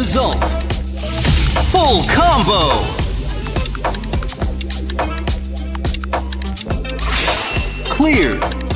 Result. Full combo. Clear.